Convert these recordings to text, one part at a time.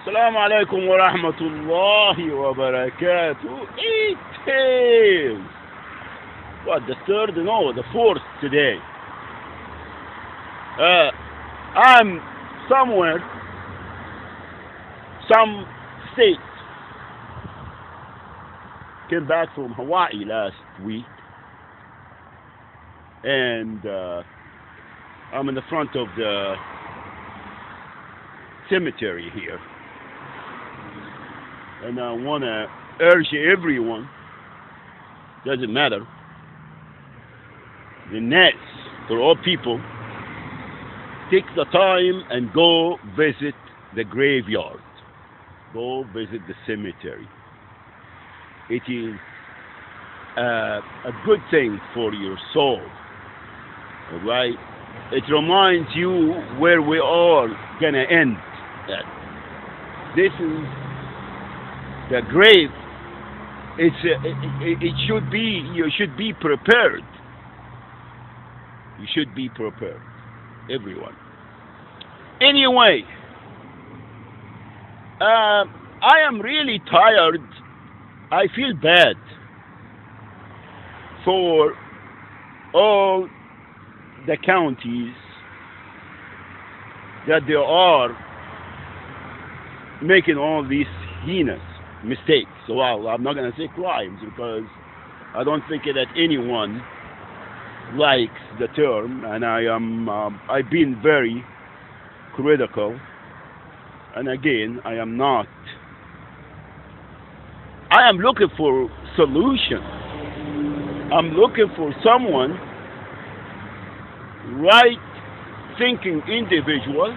السلام عليكم ورحمة الله وبركاته. It is what the third? No, the fourth today. Uh, I'm somewhere, some state. Came back from Hawaii last week, and uh, I'm in the front of the cemetery here. and I want to urge everyone, doesn't matter, the nets for all people, take the time and go visit the graveyard. Go visit the cemetery. It is uh, a good thing for your soul. All right? It reminds you where we are going to end. At. This is the grave. It's, uh, it, it should be, you should be prepared. You should be prepared. Everyone. Anyway, uh, I am really tired. I feel bad for all the counties that they are making all these heinous mistakes. Well, I'm not going to say crimes because I don't think that anyone likes the term, and I am um, I've been very critical. And again, I am not. I am looking for solutions. I'm looking for someone, right thinking individual,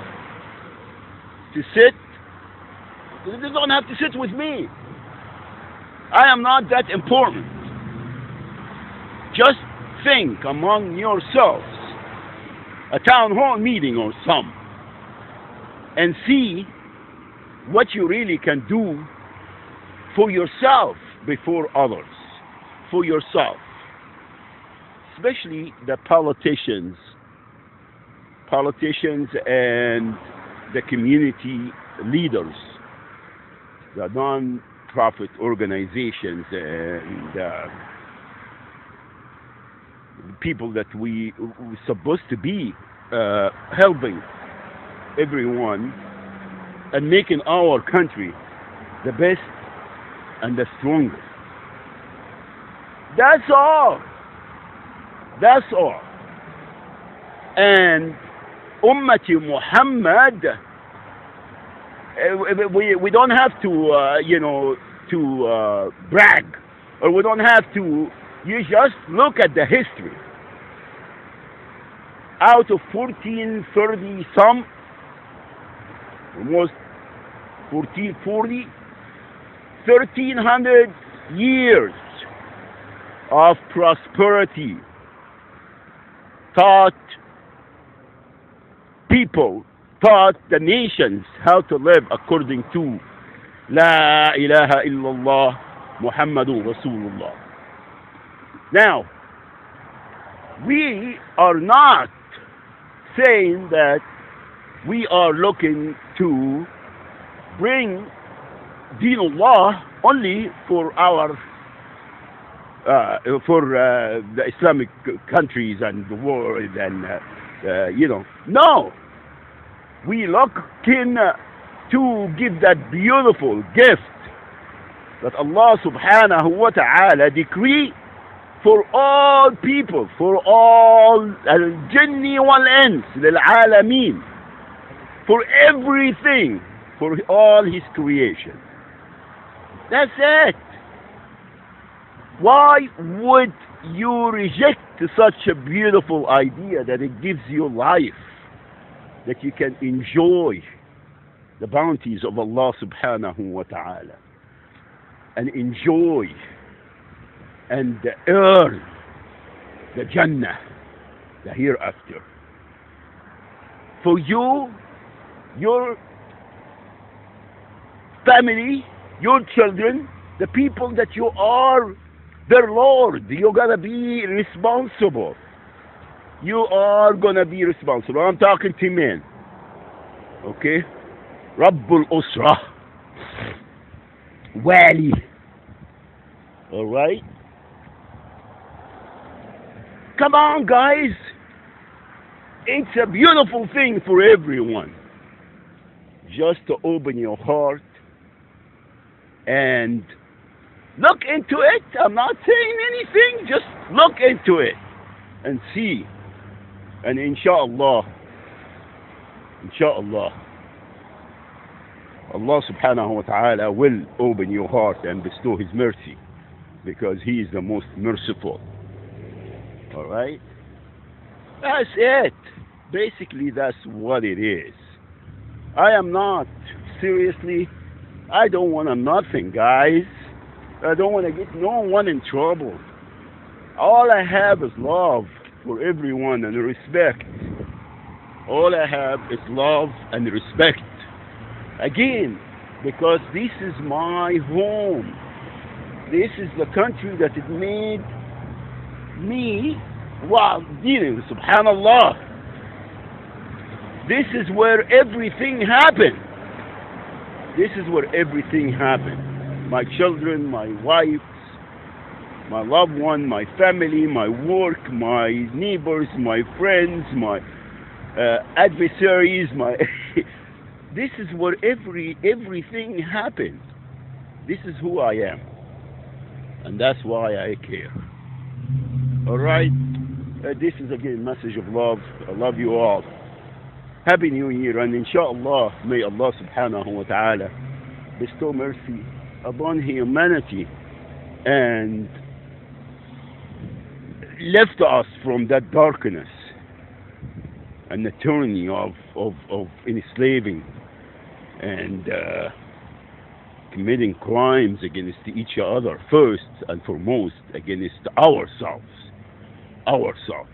to sit. They don't have to sit with me. I am not that important. Just think among yourselves, a town hall meeting or some, and see what you really can do for yourself before others. For yourself. Especially the politicians, politicians and the community leaders, the non profit organizations, and uh, people that we we're supposed to be uh, helping everyone and making our country the best and the strongest. That's all. That's all. And Ummati Muhammad, uh, we, we don't have to, uh, you know, to uh, brag, or we don't have to, you just look at the history. Out of 1430 some, almost 1440, 1300 years of prosperity taught people, taught the nations how to live according to La ilaha illallah Muhammadun Rasulullah. Now, we are not saying that we are looking to bring Deenullah only for our uh, for uh, the Islamic countries and the world and uh, uh, you know no we looking to give that beautiful gift that Allah subhanahu wa ta'ala decree for all people for all al-jinni wal-ins lil-alamin for everything for all his creation that's it. Why would you reject such a beautiful idea that it gives you life, that you can enjoy the bounties of Allah subhanahu wa ta'ala and enjoy and earn the Jannah, the hereafter? For you, your family, your children, the people that you are their Lord. You're gonna be responsible. You are gonna be responsible. I'm talking to men. Okay? Rabbul Usra. Wali. All right? Come on, guys. It's a beautiful thing for everyone. Just to open your heart and look into it. I'm not saying anything, just look into it and see. And inshallah, inshallah, Allah subhanahu wa ta'ala will open your heart and bestow His mercy because He is the most merciful. Alright? That's it. Basically, that's what it is. I am not, seriously, I don't want to nothing, guys. I don't want to get no one in trouble. All I have is love for everyone and respect. All I have is love and respect. Again, because this is my home. This is the country that it made me. Wow, dealing, subhanallah. This is where everything happened. This is where everything happened. My children, my wife, my loved one, my family, my work, my neighbors, my friends, my uh, adversaries, my this is where every everything happens. This is who I am. And that's why I care. Alright? Uh, this is again message of love. I love you all. Happy New Year and inshallah may Allah subhanahu wa ta'ala bestow mercy upon humanity and Left us from that darkness and the tyranny of, of, of enslaving and uh, committing crimes against each other first and foremost against ourselves ourselves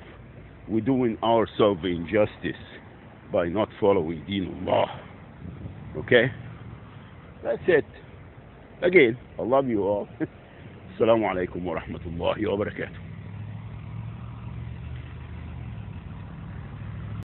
we're doing ourselves injustice by not following Deenullah okay? That's it. Again i love you all. السلام عليكم ورحمه الله وبركاته